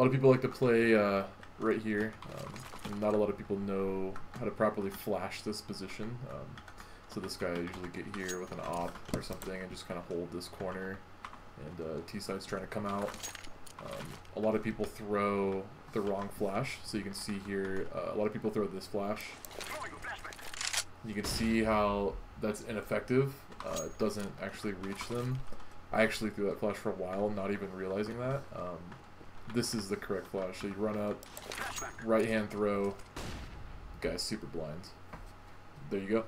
lot of people like to play uh, right here. Um, and not a lot of people know how to properly flash this position. Um, so this guy usually get here with an op or something and just kind of hold this corner. And uh, T-side's trying to come out. Um, a lot of people throw the wrong flash. So you can see here, uh, a lot of people throw this flash. You can see how that's ineffective. Uh, it doesn't actually reach them. I actually threw that flash for a while, not even realizing that. Um, this is the correct flash. So you run up, right hand throw, guy's super blind. There you go.